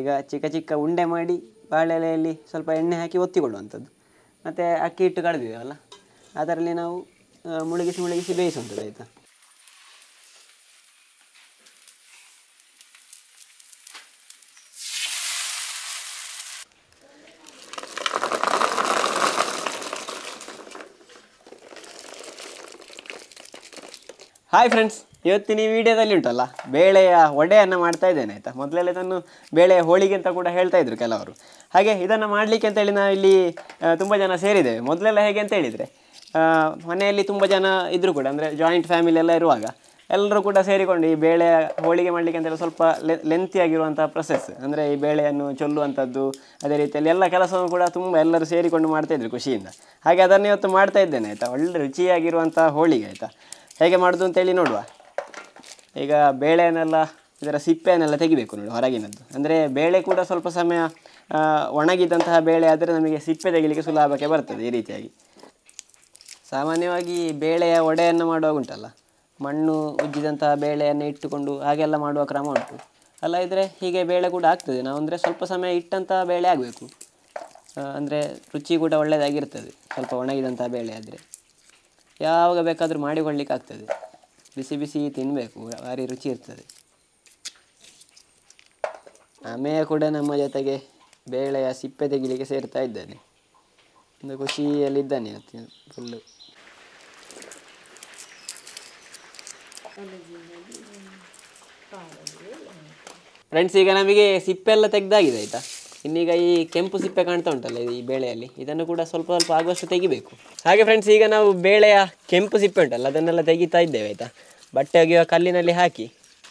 ಈಗ ಚಿಕ್ಕ ಚಿಕ್ಕ ಉಂಡೆ ಮಾಡಿ ಬಾಳೆಲೆಯಲ್ಲಿ ಸ್ವಲ್ಪ ಎಣ್ಣೆ ಹಾಕಿ ಒತ್ತಿಕೊಳ್ಳುವಂಥದ್ದು. ಮತ್ತು ಅಕ್ಕಿ ಹಿಟ್ಟು ಕಳೆದಿದ್ದೇವಲ್ಲ ಅದರಲ್ಲಿ ನಾವು ಮುಳುಗಿಸಿ ಮುಳುಗಿಸಿ ಬೇಯಿಸುವಂಥದ್ದು ಆಯಿತಾ? ಹಾಯ್ ಫ್ರೆಂಡ್ಸ್ ಇವತ್ತಿನ ಈ ವಿಡಿಯೋದಲ್ಲಿ ಉಂಟಲ್ಲ, ಬೇಳೆಯ ವಡೆಯನ್ನು ಮಾಡ್ತಾ ಇದ್ದೇನೆ, ಆಯಿತಾ? ಮೊದಲೆಲ್ಲ ಇದನ್ನು ಬೇಳೆಯ ಹೋಳಿಗೆ ಅಂತ ಕೂಡ ಹೇಳ್ತಾ ಇದ್ರು ಕೆಲವರು. ಹಾಗೆ ಇದನ್ನು ಮಾಡಲಿಕ್ಕೆ ಅಂತೇಳಿ ನಾವು ಇಲ್ಲಿ ತುಂಬ ಜನ ಸೇರಿದ್ದೇವೆ. ಮೊದಲೆಲ್ಲ ಹೇಗೆ ಅಂತ ಹೇಳಿದರೆ ಮನೆಯಲ್ಲಿ ತುಂಬ ಜನ ಇದ್ದರು ಕೂಡ, ಅಂದರೆ ಜಾಯಿಂಟ್ ಫ್ಯಾಮಿಲಿ ಎಲ್ಲ ಇರುವಾಗ, ಎಲ್ಲರೂ ಕೂಡ ಸೇರಿಕೊಂಡು ಈ ಬೇಳೆ ಹೋಳಿಗೆ ಮಾಡಲಿಕ್ಕೆ ಅಂತೇಳಿ ಸ್ವಲ್ಪ ಲೆಂತಿ ಆಗಿರುವಂಥ ಪ್ರೊಸೆಸ್ ಅಂದರೆ ಈ ಬೇಳೆಯನ್ನು ಚೊಲ್ಲುವಂಥದ್ದು ಅದೇ ರೀತಿಯಲ್ಲಿ ಎಲ್ಲ ಕೆಲಸವನ್ನು ಕೂಡ ತುಂಬ ಎಲ್ಲರೂ ಸೇರಿಕೊಂಡು ಮಾಡ್ತಾಯಿದ್ರು ಖುಷಿಯಿಂದ. ಹಾಗೆ ಅದನ್ನು ಇವತ್ತು ಮಾಡ್ತಾ ಇದ್ದೇನೆ, ಆಯಿತಾ? ಒಳ್ಳೆ ರುಚಿಯಾಗಿರುವಂಥ ಹೋಳಿಗೆ, ಆಯಿತಾ? ಹೇಗೆ ಮಾಡೋದು ಅಂತೇಳಿ ನೋಡುವ. ಈಗ ಬೇಳೆನೆಲ್ಲ, ಇದರ ಸಿಪ್ಪೆಯನ್ನೆಲ್ಲ ತೆಗಿಬೇಕು ನೋಡಿ ಹೊರಗಿನದ್ದು. ಅಂದರೆ ಬೇಳೆ ಕೂಡ ಸ್ವಲ್ಪ ಸಮಯ ಒಣಗಿದಂತಹ ಬೇಳೆ ಆದರೆ ನಮಗೆ ಸಿಪ್ಪೆ ತೆಗಿಲಿಕ್ಕೆ ಸುಲಭಕ್ಕೆ ಬರ್ತದೆ ಈ ರೀತಿಯಾಗಿ. ಸಾಮಾನ್ಯವಾಗಿ ಬೇಳೆಯ ಒಡೆಯನ್ನು ಮಾಡುವಾಗ ಉಂಟಲ್ಲ, ಮಣ್ಣು ಉಜ್ಜಿದಂತಹ ಬೇಳೆಯನ್ನು ಇಟ್ಟುಕೊಂಡು ಹಾಗೆಲ್ಲ ಮಾಡುವ ಕ್ರಮ ಉಂಟು. ಅಲ್ಲ ಇದ್ದರೆ ಹೀಗೆ ಬೇಳೆ ಕೂಡ ಆಗ್ತದೆ. ನಾವು ಅಂದರೆ ಸ್ವಲ್ಪ ಸಮಯ ಇಟ್ಟಂತಹ ಬೇಳೆ ಆಗಬೇಕು. ಅಂದರೆ ರುಚಿ ಕೂಡ ಒಳ್ಳೆಯದಾಗಿರ್ತದೆ ಸ್ವಲ್ಪ ಒಣಗಿದಂತಹ ಬೇಳೆ ಆದರೆ. ಯಾವಾಗ ಬೇಕಾದರೂ ಮಾಡಿಕೊಳ್ಳಿಕ್ಕೆ ಆಗ್ತದೆ ಬಿಸಿ ಬಿಸಿ ತಿನ್ನಬೇಕು ಭಾರಿ ರುಚಿ ಇರ್ತದೆ. ಆಮೇಲೆ ಕೂಡ ನಮ್ಮ ಜೊತೆಗೆ ಬೇಳೆಯ ಸಿಪ್ಪೆ ತೆಗಿಲಿಕ್ಕೆ ಸೇರ್ತಾ ಇದ್ದಾನೆ. ಒಂದು ಖುಷಿಯಲ್ಲಿದ್ದಾನೆ ಫುಲ್ಲು ಫ್ರೆಂಡ್ಸ್ ಈಗ ನಮಗೆ ಸಿಪ್ಪೆ ಎಲ್ಲ ತೆಗ್ದಾಗಿದೆ, ಆಯಿತಾ? ಇನ್ನೀಗ ಈ ಕೆಂಪು ಸಿಪ್ಪೆ ಕಾಣ್ತಾ ಉಂಟಲ್ಲ ಈ ಬೇಳೆಯಲ್ಲಿ? ಇದನ್ನು ಕೂಡ ಸ್ವಲ್ಪ ಸ್ವಲ್ಪ ಆಗುವಷ್ಟು ತೆಗಿಬೇಕು. ಹಾಗೆ ಫ್ರೆಂಡ್ಸ್ ಈಗ ನಾವು ಬೇಳೆಯ ಕೆಂಪು ಸಿಪ್ಪೆ ಉಂಟಲ್ಲ, ಅದನ್ನೆಲ್ಲ ತೆಗಿತಾ ಇದ್ದೇವೆ, ಆಯಿತಾ? ಬಟ್ಟೆ ಒಗೆಯುವ ಕಲ್ಲಿನಲ್ಲಿ ಹಾಕಿ,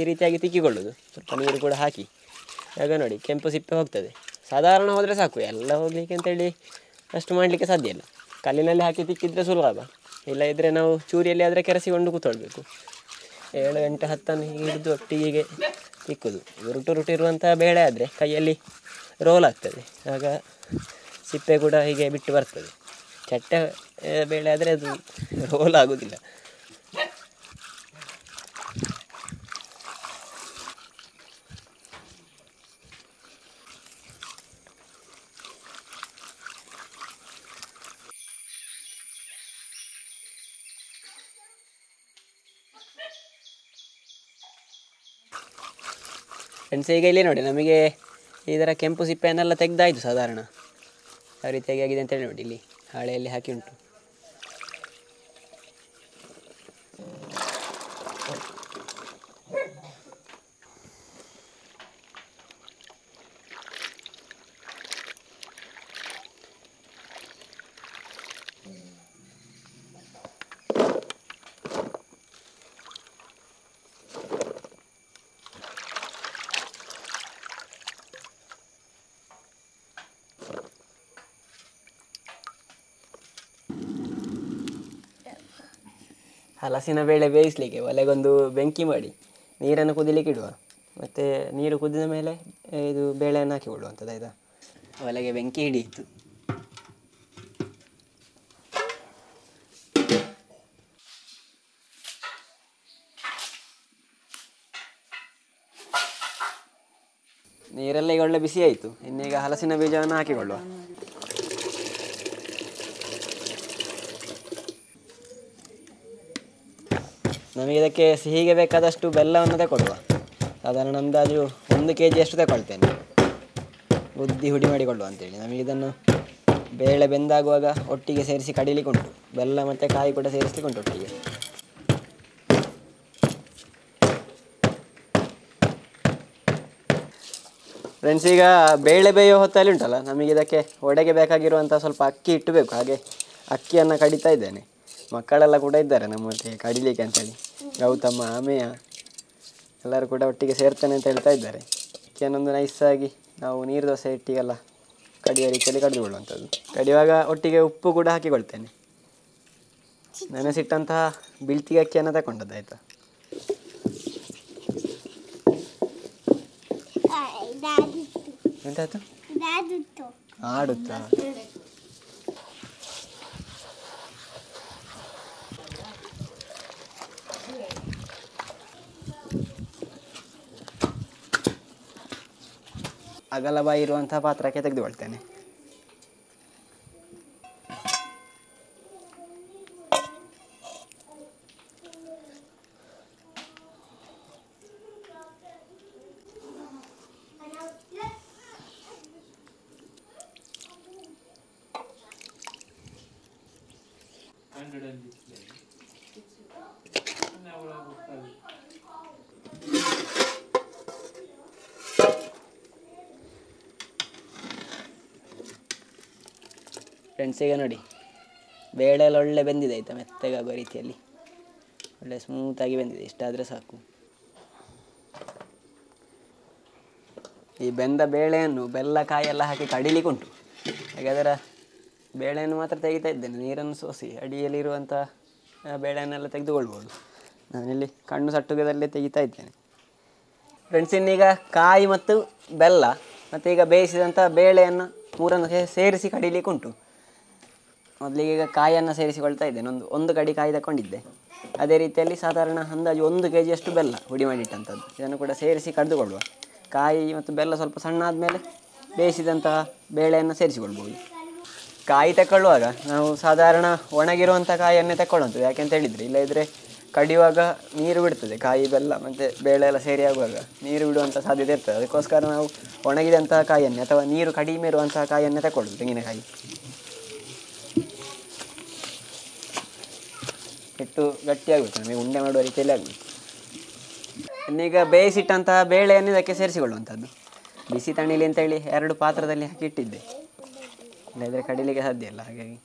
ಈ ರೀತಿಯಾಗಿ ತಿಕ್ಕಿಕೊಳ್ಳೋದು. ಸ್ವಲ್ಪ ನೀರು ಕೂಡ ಹಾಕಿ. ಆಗ ನೋಡಿ, ಕೆಂಪು ಸಿಪ್ಪೆ ಹೋಗ್ತದೆ. ಸಾಧಾರಣ ಹೋದರೆ ಸಾಕು, ಎಲ್ಲ ಹೋಗಲಿಕ್ಕೆ ಅಂತೇಳಿ ಅಷ್ಟು ಮಾಡಲಿಕ್ಕೆ ಸಾಧ್ಯ ಇಲ್ಲ. ಕಲ್ಲಿನಲ್ಲಿ ಹಾಕಿ ತಿಕ್ಕಿದ್ರೆ ಸುಲಭ. ಇಲ್ಲ ಇದ್ದರೆ ನಾವು ಚೂರಿಯಲ್ಲಿ ಆದರೆ ಕೆರೆಸಿಕೊಂಡು ಕೂತ್ಕೊಳ್ಬೇಕು. ಏಳು, ಎಂಟು, ಹತ್ತನ್ನು ಹಿಡಿದು ಒಟ್ಟಿಗೆ ತಿಕ್ಕುದು. ರುಟು ರುಟಿರುವಂಥ ಬೇಳೆ ಆದರೆ ಕೈಯಲ್ಲಿ ರೋಲ್ ಆಗ್ತದೆ. ಆಗ ಸಿಪ್ಪೆ ಕೂಡ ಹೀಗೆ ಬಿಟ್ಟು ಬರ್ತದೆ. ಚಟ್ಟೆ ಬೇಳೆ ಆದರೆ ಅದು ರೋಲ್ ಆಗೋದಿಲ್ಲ. ಫ್ರೆಂಡ್ಸ್ ಈಗ ಇಲ್ಲಿ ನೋಡಿ ನಮಗೆ ಇದರ ಕೆಂಪು ಸಿಪ್ಪೆಯನ್ನೆಲ್ಲ ತೆಗೆದಾಯಿತು ಸಾಧಾರಣ. ಯಾವ ರೀತಿಯಾಗಿ ಆಗಿದೆ ಅಂತೇಳಿ ನೋಡಿ ಇಲ್ಲಿ ಹಾಳೆಯಲ್ಲಿ ಹಾಕಿ ಉಂಟು. ಹಲಸಿನ ಬೇಳೆ ಬೇಯಿಸಲಿಕ್ಕೆ, ಒಲೆಗೊಂದು ಬೆಂಕಿ ಮಾಡಿ, ನೀರನ್ನು ಕುದಿಲಿಕ್ಕೆ ಇಡುವ. ಮತ್ತು ನೀರು ಕುದಿದ ಮೇಲೆ ಇದು ಬೇಳೆಯನ್ನು ಹಾಕಿ ಕೊಡುವಂಥದ್ದು, ಆಯಿತಾ? ಒಲೆಗೆ ಬೆಂಕಿ ಹಿಡಿಯಿತು. ನೀರೆಲ್ಲ ಈಗ ಒಳ್ಳೆ ಬಿಸಿ ಆಯಿತು ಇನ್ನೀಗ ಹಲಸಿನ ಬೀಜವನ್ನು ಹಾಕಿಕೊಳ್ಳುವ. ನಮಗೆ ಇದಕ್ಕೆ ಸಿಹಿಗೆ ಬೇಕಾದಷ್ಟು ಬೆಲ್ಲವನ್ನು ತಗೊಳ್ಳುವ ಸಾಧಾರಣ ಅಂದಾಜು ಒಂದು ಕೆ ಜಿಯಷ್ಟು ತಗೊಳ್ತೇನೆ ಬುದ್ಧಿ ಹುಡಿ ಮಾಡಿಕೊಳ್ಳುವ ಅಂತೇಳಿ. ನಮಗೆ ಇದನ್ನು ಬೇಳೆ ಬೆಂದಾಗುವಾಗ ಒಟ್ಟಿಗೆ ಸೇರಿಸಿ ಕಡಿಲಿಕ್ಕೆ ಉಂಟು ಬೆಲ್ಲ ಮತ್ತು ಕಾಯಿ ಕೂಡ ಸೇರಿಸ್ಲಿಕ್ಕೆ ಉಂಟು ಒಟ್ಟಿಗೆ. ಫ್ರೆಂಡ್ಸ್ ಈಗ ಬೇಳೆ ಬೇಯೋ ಹೊತ್ತಲ್ಲಿ ಉಂಟಲ್ಲ, ನಮಗೆ ಇದಕ್ಕೆ ಒಡೆಗೆ ಬೇಕಾಗಿರುವಂಥ ಸ್ವಲ್ಪ ಅಕ್ಕಿ ಇಟ್ಟು ಬೇಕು. ಹಾಗೆ ಅಕ್ಕಿಯನ್ನು ಕಡಿತಾ ಇದ್ದೇನೆ. ಮಕ್ಕಳೆಲ್ಲ ಕೂಡ ಇದ್ದಾರೆ ನಮ್ಮ ಕಡಿಲಿಕ್ಕೆ ಅಂತೇಳಿ. ಗೌತಮ್ಮ ಆಮೆಯ? ಎಲ್ಲರೂ ಕೂಡ ಒಟ್ಟಿಗೆ ಸೇರ್ತಾನೆ ಅಂತ ಹೇಳ್ತಾ ಇದ್ದಾರೆ. ಅಕ್ಕಿಯನ್ನೊಂದು ನೈಸಾಗಿ ನಾವು ನೀರು ದೋಸೆ ಇಟ್ಟಿಗೆಲ್ಲ ಕಡಿಯೋ ರೀತಿಯಲ್ಲಿ ಕಡಿದುಕೊಳ್ಳುವಂಥದ್ದು. ಕಡಿಯುವಾಗ ಒಟ್ಟಿಗೆ ಉಪ್ಪು ಕೂಡ ಹಾಕಿಕೊಳ್ತೇನೆ. ನೆನೆಸಿಟ್ಟಂತಹ ಬಿಳ್ತಿಗೆ ಅಕ್ಕಿಯನ್ನು ತಗೊಂಡದ್ದು ಆಯಿತಾ ಎಂತಾಯ್ತು? ಆಡುತ್ತಾ? ಅಗಲ ಬಾಯಿ ಇರುವಂತಹ ಪಾತ್ರಕ್ಕೆ ತೆಗೆದುಕೊಳ್ತೇನೆ ಫ್ರೆಂಡ್ಸ್ ಈಗ ನೋಡಿ. ಬೇಳೆ ಒಳ್ಳೆ ಬೆಂದಿದೆ ಆಯಿತಾ ಮೆತ್ತಗಾಗುವ ರೀತಿಯಲ್ಲಿ. ಒಳ್ಳೆ ಸ್ಮೂತಾಗಿ ಬೆಂದಿದೆ. ಇಷ್ಟಾದರೆ ಸಾಕು. ಈ ಬೆಂದ ಬೇಳೆಯನ್ನು ಬೆಲ್ಲ ಕಾಯಿ ಎಲ್ಲ ಹಾಕಿ ಕಡಿಲಿಕ್ಕೆ ಉಂಟು. ಬೇಳೆಯನ್ನು ಮಾತ್ರ ತೆಗಿತಾ ಇದ್ದೇನೆ. ನೀರನ್ನು ಸೋಸಿ ಅಡಿಯಲ್ಲಿರುವಂಥ ಬೇಳೆಯನ್ನೆಲ್ಲ ತೆಗೆದುಕೊಳ್ಬೋದು ನಾನಿಲ್ಲಿ ಕಣ್ಣು ಸಟ್ಟುಗದಲ್ಲೇ ತೆಗಿತಾ ಇದ್ದೇನೆ. ಫ್ರೆಂಡ್ಸ್ ಇನ್ನೀಗ ಕಾಯಿ ಮತ್ತು ಬೆಲ್ಲ, ಮತ್ತು ಈಗ ಬೇಯಿಸಿದಂಥ ಬೇಳೆಯನ್ನು ಮೂರನ್ನು ಸೇರಿಸಿ ಕಡಿಲಿಕ್ಕೆ ಉಂಟು. ಮೊದಲಿಗೆ ಈಗ ಕಾಯನ್ನು ಸೇರಿಸಿಕೊಳ್ತಾ ಇದ್ದೇನೆ ಒಂದು ಒಂದು ಕಡಿ ಕಾಯಿ ತಗೊಂಡಿದ್ದೆ ಅದೇ ರೀತಿಯಲ್ಲಿ ಸಾಧಾರಣ ಅಂದಾಜು ಒಂದು ಕೆ ಜಿಯಷ್ಟು ಬೆಲ್ಲ ಹುಡಿ ಮಾಡಿಟ್ಟಂಥದ್ದು. ಇದನ್ನು ಕೂಡ ಸೇರಿಸಿ ಕಡಿದುಕೊಳ್ಳುವ. ಕಾಯಿ ಮತ್ತು ಬೆಲ್ಲ ಸ್ವಲ್ಪ ಸಣ್ಣ ಆದಮೇಲೆ ಬೇಯಿಸಿದಂತಹ ಬೇಳೆಯನ್ನು ಸೇರಿಸಿಕೊಳ್ಬೋದು ಕಾಯಿ ತಗೊಳ್ಳುವಾಗ ನಾವು ಸಾಧಾರಣ ಒಣಗಿರುವಂಥ ಕಾಯಿಯನ್ನೇ ತಗೊಳ್ಳುವಂಥದ್ದು ಯಾಕೆಂತ ಹೇಳಿದರೆ ಇಲ್ಲದಿದ್ದರೆ ಕಡಿಯುವಾಗ ನೀರು ಬಿಡ್ತದೆ. ಕಾಯಿ, ಬೆಲ್ಲ ಮತ್ತು ಬೇಳೆ ಎಲ್ಲ ಸೇರಿ ಆಗುವಾಗ ನೀರು ಬಿಡುವಂಥ ಸಾಧ್ಯತೆ ಇರ್ತದೆ. ಅದಕ್ಕೋಸ್ಕರ ನಾವು ಒಣಗಿದಂತಹ ಕಾಯಿಯನ್ನೇ ಅಥವಾ ನೀರು ಕಡಿಮೆ ಇರುವಂತಹ ಕಾಯಿಯನ್ನೇ ತಗೊಳ್ಳೋದು ತೆಂಗಿನಕಾಯಿ. ಹಿಟ್ಟು ಗಟ್ಟಿಯಾಗಬೇಕು ನಮಗೆ ಉಂಡೆ ಮಾಡುವ ರೀತಿಯಲ್ಲಿ ಆಗಬೇಕು ಇನ್ನೀಗ ಬೇಯಿಸಿಟ್ಟಂತಹ ಬೇಳೆಯನ್ನು ಇದಕ್ಕೆ ಸೇರಿಸಿಕೊಳ್ಳುವಂಥದ್ದು. ಬಿಸಿ ತಣಿಲಿ ಅಂತೇಳಿ ಎರಡು ಪಾತ್ರದಲ್ಲಿ ಹಾಕಿ ಇಟ್ಟಿದ್ದೆ. ಇಲ್ಲದ್ರೆ ಕಡಿಲಿಗೆ ಸಾಧ್ಯ ಇಲ್ಲ, ಹಾಗಾಗಿ.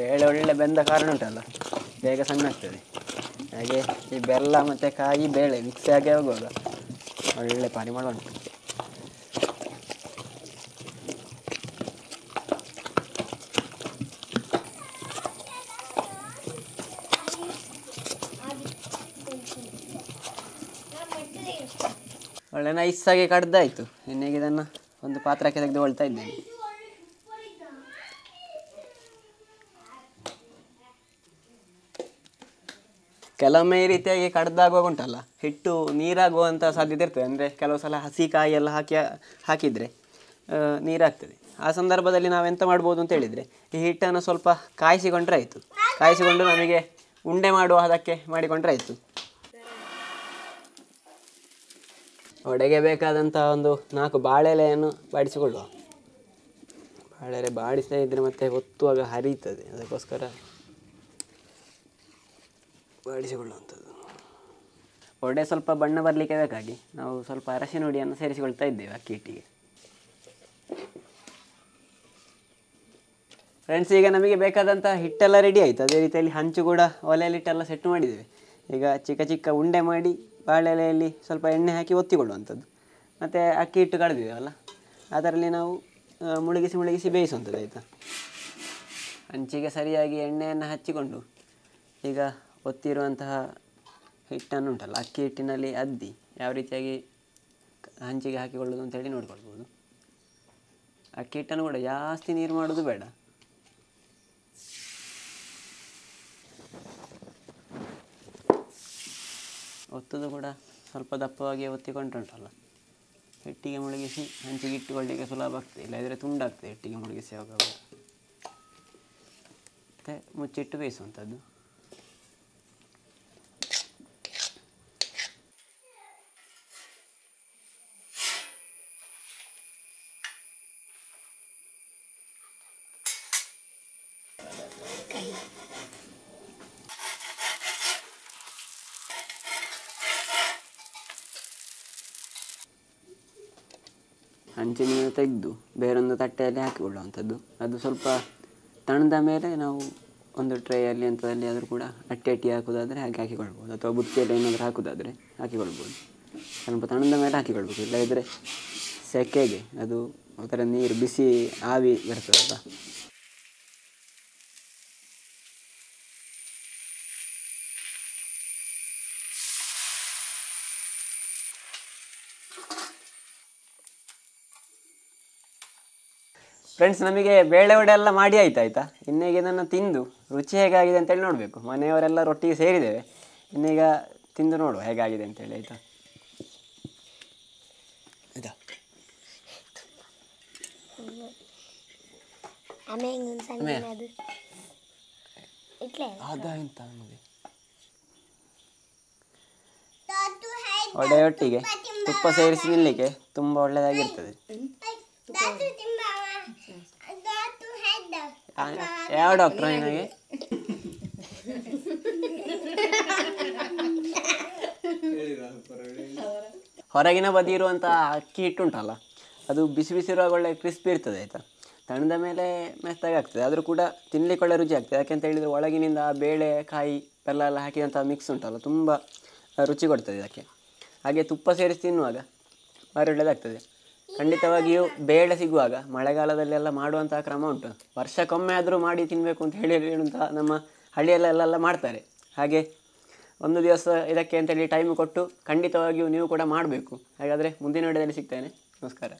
ಬೇಳೆ ಒಳ್ಳೆ ಬೆಂದ ಕಾರಣ ಉಂಟಲ್ಲ, ಬೇಗ ಸಣ್ಣ ಆಗ್ತದೆ ಹಾಗೆ ಈ ಬೆಲ್ಲ ಮತ್ತು ಕಾಯಿ ಬೇಳೆ ಮಿಕ್ಸ್ ಆಗಿ ಹೋಗುವಾಗ ಒಳ್ಳೆ ಪರಿಮಳ ಉಂಟು ಒಳ್ಳೆ ನೈಸಾಗಿ ಕಡ್ದಾಯಿತು. ಇನ್ನೀಗ ಇದನ್ನು ಒಂದು ಪಾತ್ರಕ್ಕೆ ತೆಗೆದುಕೊಳ್ತಾ ಇದ್ದೇನೆ. ಕೆಲವೊಮ್ಮೆ ಈ ರೀತಿಯಾಗಿ ಕಡ್ದಾಗುವಾಗ ಉಂಟಲ್ಲ, ಹಿಟ್ಟು ನೀರಾಗುವಂಥ ಸಾಧ್ಯತೆ ಇರ್ತದೆ. ಅಂದರೆ ಕೆಲವು ಸಲ ಹಸಿ ಕಾಯಿ ಎಲ್ಲ ಹಾಕಿ, ಹಾಕಿದರೆ ನೀರಾಗ್ತದೆ. ಆ ಸಂದರ್ಭದಲ್ಲಿ ನಾವೆಂತ ಮಾಡ್ಬೋದು ಅಂತ ಹೇಳಿದರೆ, ಈ ಹಿಟ್ಟನ್ನು ಸ್ವಲ್ಪ ಕಾಯಿಸಿಕೊಂಡ್ರೆ ಆಯಿತು. ಕಾಯಿಸಿಕೊಂಡು ನಮಗೆ ಉಂಡೆ ಮಾಡುವ ಅದಕ್ಕೆ ಮಾಡಿಕೊಂಡ್ರೆ ಆಯಿತು. ಒಡೆಗೆ ಬೇಕಾದಂಥ ಒಂದು ನಾಲ್ಕು ಬಾಳೆಲೆಯನ್ನು ಬಾಡಿಸಿಕೊಳ್ಳುವ. ಬಾಳೆಲೆ ಬಾಡಿಸದೇ ಇದ್ದರೆ ಮತ್ತೆ ಒತ್ತುವಾಗ ಹರಿಯುತ್ತದೆ. ಅದಕ್ಕೋಸ್ಕರ ಬಾಡಿಸಿಕೊಳ್ಳುವಂಥದ್ದು ಒಡೆ ಸ್ವಲ್ಪ ಬಣ್ಣ ಬರಲಿಕ್ಕೆ ಬೇಕಾಗಿ ನಾವು ಸ್ವಲ್ಪ ಅರಶಿನ ಹುಡಿಯನ್ನು ಸೇರಿಸಿಕೊಳ್ತಾ ಇದ್ದೇವೆ ಅಕ್ಕಿ ಹಿಟ್ಟಿಗೆ ಫ್ರೆಂಡ್ಸ್ ಈಗ ನಮಗೆ ಬೇಕಾದಂಥ ಹಿಟ್ಟೆಲ್ಲ ರೆಡಿ ಆಯಿತು. ಅದೇ ರೀತಿಯಲ್ಲಿ ಹಂಚು ಕೂಡ ಒಲೆಯಲ್ಲಿ ಹಿಟ್ಟೆಲ್ಲ ಸೆಟ್ ಮಾಡಿದ್ದೇವೆ. ಈಗ ಚಿಕ್ಕ ಚಿಕ್ಕ ಉಂಡೆ ಮಾಡಿ ಬಾಳೆಲೆಯಲ್ಲಿ ಸ್ವಲ್ಪ ಎಣ್ಣೆ ಹಾಕಿ ಒತ್ತಿಕೊಳ್ಳುವಂಥದ್ದು. ಮತ್ತು ಅಕ್ಕಿ ಹಿಟ್ಟು ಕಳೆದಿದ್ದೇವಲ್ಲ ಅದರಲ್ಲಿ ನಾವು ಮುಳುಗಿಸಿ ಮುಳುಗಿಸಿ ಬೇಯಿಸುವಂಥದ್ದು, ಆಯಿತಾ? ಹಂಚಿಗೆ ಸರಿಯಾಗಿ ಎಣ್ಣೆಯನ್ನು ಹಚ್ಚಿಕೊಂಡು ಈಗ ಒತ್ತಿರುವಂತಹ ಹಿಟ್ಟನ್ನು ಉಂಟಲ್ಲ ಅಕ್ಕಿ ಹಿಟ್ಟಿನಲ್ಲಿ ಅದ್ದಿ ಯಾವ ರೀತಿಯಾಗಿ ಹಂಚಿಗೆ ಹಾಕಿಕೊಳ್ಳೋದು ಅಂತೇಳಿ ನೋಡ್ಕೊಳ್ಬೋದು. ಅಕ್ಕಿ ಹಿಟ್ಟನ್ನು ಕೂಡ ಜಾಸ್ತಿ ನೀರು ಮಾಡೋದು ಬೇಡ. ಒತ್ತದು ಕೂಡ ಸ್ವಲ್ಪ ದಪ್ಪವಾಗಿ ಒತ್ತಿಕೊಂಡುಂಟಲ್ಲ ಹಿಟ್ಟಿಗೆ ಮುಳುಗಿಸಿ ಹಂಚಿಗೆ ಇಟ್ಟುಕೊಳ್ಳಿಕ್ಕೆ ಸುಲಭ ಆಗ್ತದೆ ಇಲ್ಲದಿದ್ದರೆ ತುಂಡಾಗ್ತದೆ ಹಿಟ್ಟಿಗೆ ಮುಳುಗಿಸಿ ಆವಾಗ ಮತ್ತು ಮುಚ್ಚಿಟ್ಟು ಬೇಯಿಸುವಂಥದ್ದು. ಹಂಚಿನ ತೆಗೆದು ಬೇರೊಂದು ತಟ್ಟೆಯಲ್ಲಿ ಹಾಕಿಕೊಳ್ಳುವಂಥದ್ದು. ಅದು ಸ್ವಲ್ಪ ತಣದ ಮೇಲೆ ನಾವು ಒಂದು ಟ್ರೇಯಲ್ಲಿ ಅಂಥದ್ದಲ್ಲಿ ಆದರೂ ಕೂಡ ಅಟ್ಟಿ ಅಟ್ಟಿ ಹಾಕೋದಾದರೆ ಹಾಗೆ ಹಾಕಿಕೊಳ್ಬೋದು. ಅಥವಾ ಬುತ್ತಿಯಲ್ಲಿ ಏನಾದರೂ ಹಾಕೋದಾದರೆ ಹಾಕಿಕೊಳ್ಬೋದು. ಸ್ವಲ್ಪ ತಣದ ಮೇಲೆ ಹಾಕಿಕೊಳ್ಬೇಕು. ಇಲ್ಲದಿದ್ದರೆ ಸೆಕೆಗೆ ಅದು ಒಂಥರ ನೀರು, ಬಿಸಿ ಆವಿ ಬರ್ತದಲ್ಲ ಫ್ರೆಂಡ್ಸ್ ನಮಗೆ ಬೇಳೆ ವಡೆ ಎಲ್ಲ ಮಾಡಿ ಆಯ್ತು ಆಯ್ತಾ? ಇನ್ನೇಗೆ ಇದನ್ನು ತಿಂದು ರುಚಿ ಹೇಗಾಗಿದೆ ಅಂತೇಳಿ ನೋಡಬೇಕು. ಮನೆಯವರೆಲ್ಲ ರೊಟ್ಟಿಗೆ ಸೇರಿದ್ದೇವೆ. ಇನ್ನೀಗ ತಿಂದು ನೋಡುವ ಹೇಗಾಗಿದೆ ಅಂತೇಳಿ ಆಯಿತಾ? ಆಯ್ತಾ? ಒಡೆ ಒಟ್ಟಿಗೆ ತುಪ್ಪ ಸೇರಿಸಿ ತಿನ್ನಲಿಕ್ಕೆ ತುಂಬ ಒಳ್ಳೆಯದಾಗಿರ್ತದೆ ಯಾವ ಡಾಕ್ಟ್ರ ನಿನಗೆ. ಹೊರಗಿನ ಬದಿ ಇರುವಂಥ ಅಕ್ಕಿ ಹಿಟ್ಟುಂಟಲ್ಲ ಅದು ಬಿಸಿ ಬಿಸಿ ಇರುವಾಗ ಒಳ್ಳೆ ಕ್ರಿಸ್ಪಿ ಇರ್ತದೆ ಆಯಿತಾ? ತಣ್ಣದ ಮೇಲೆ ಮೆತ್ತಗಾಗ್ತದೆ ಆದರೂ ಕೂಡ ತಿನ್ಲಿಕ್ಕೆ ಒಳ್ಳೆ ರುಚಿ ಆಗ್ತದೆ. ಯಾಕೆಂತ ಹೇಳಿದ್ರೆ ಒಳಗಿನಿಂದ ಆ ಬೇಳೆ ಕಾಯಿ ಬೆಲ್ಲ ಎಲ್ಲ ಹಾಕಿದಂಥ ಮಿಕ್ಸ್ ಉಂಟಲ್ಲ ತುಂಬ ರುಚಿ ಕೊಡ್ತದೆ ಇದಕ್ಕೆ. ಹಾಗೆ ತುಪ್ಪ ಸೇರಿಸಿ ತಿನ್ನುವಾಗ ಭಾರಿ ಒಳ್ಳೆಯದಾಗ್ತದೆ ಖಂಡಿತವಾಗಿಯೂ ಬೇಳೆ ಸಿಗುವಾಗ ಮಳೆಗಾಲದಲ್ಲೆಲ್ಲ ಮಾಡುವಂತಹ ಕ್ರಮ ಉಂಟು. ವರ್ಷಕ್ಕೊಮ್ಮೆ ಆದರೂ ಮಾಡಿ ತಿನ್ನಬೇಕು ಅಂತ ಹೇಳಿ ಹೇಳುವಂತಹ ನಮ್ಮ ಹಳ್ಳಿಯಲ್ಲೆಲ್ಲ ಮಾಡ್ತಾರೆ. ಹಾಗೆ ಒಂದು ದಿವಸ ಇದಕ್ಕೆ ಅಂತೇಳಿ ಟೈಮ್ ಕೊಟ್ಟು ಖಂಡಿತವಾಗಿಯೂ ನೀವು ಕೂಡ ಮಾಡಬೇಕು. ಹಾಗಾದರೆ ಮುಂದಿನ ವಿಡಿಯೋದಲ್ಲಿ ಸಿಗ್ತೇನೆ. ನಮಸ್ಕಾರ.